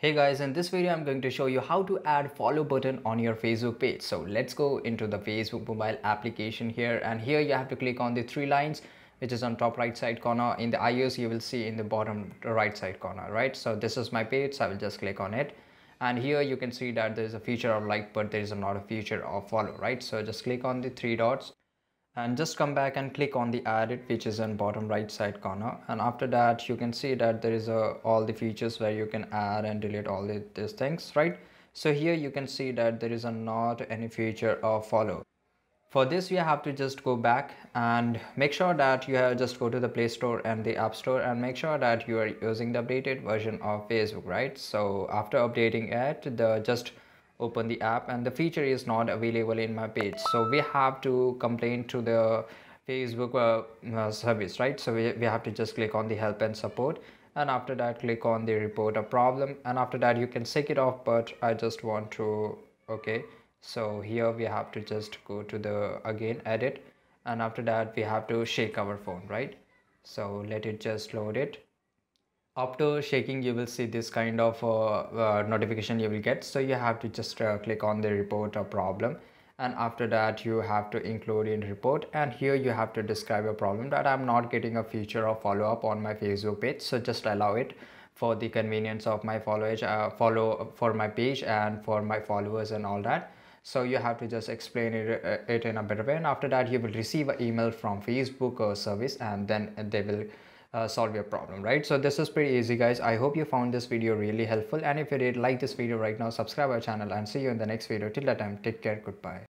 Hey guys, in this video I'm going to show you how to add follow button on your Facebook page. So let's go into the Facebook mobile application here and here you have to click on the three lines which is on top right side corner. In the iOS you will see in the bottom right side corner, right? So this is my page, so I will just click on it. And here you can see that there is a feature of like but there is not a feature of follow, right? So just click on the three dots and just come back and click on the edit which is in bottom right side corner. And after that you can see that there is a all the features where you can add and delete all the, these things right? So here you can see that there is a not any feature of follow. For this you have to just go back and make sure that you have just go to the play store and the app store and make sure that you are using the updated version of facebook right? So after updating it the just open the app and the feature is not available in my page. So we have to complain to the facebook uh, uh, service right? So we, we have to just click on the help and support and after that click on the report a problem and after that you can take it off but i just want to okay. So here we have to just go to the again edit and after that we have to shake our phone right? So let it just load it after shaking you will see this kind of uh, uh, notification you will get. So you have to just uh, click on the report a problem. And after that you have to include in report. And here you have to describe a problem that i'm not getting a feature of follow-up on my facebook page. So just allow it for the convenience of my followers uh, follow for my page and for my followers and all that. So you have to just explain it, it in a better way. And after that you will receive an email from facebook or service. And then they will uh, solve your problem right? So this is pretty easy guys. I hope you found this video really helpful. And if you did like this video right now subscribe our channel and see you in the next video. Till that time take care. Goodbye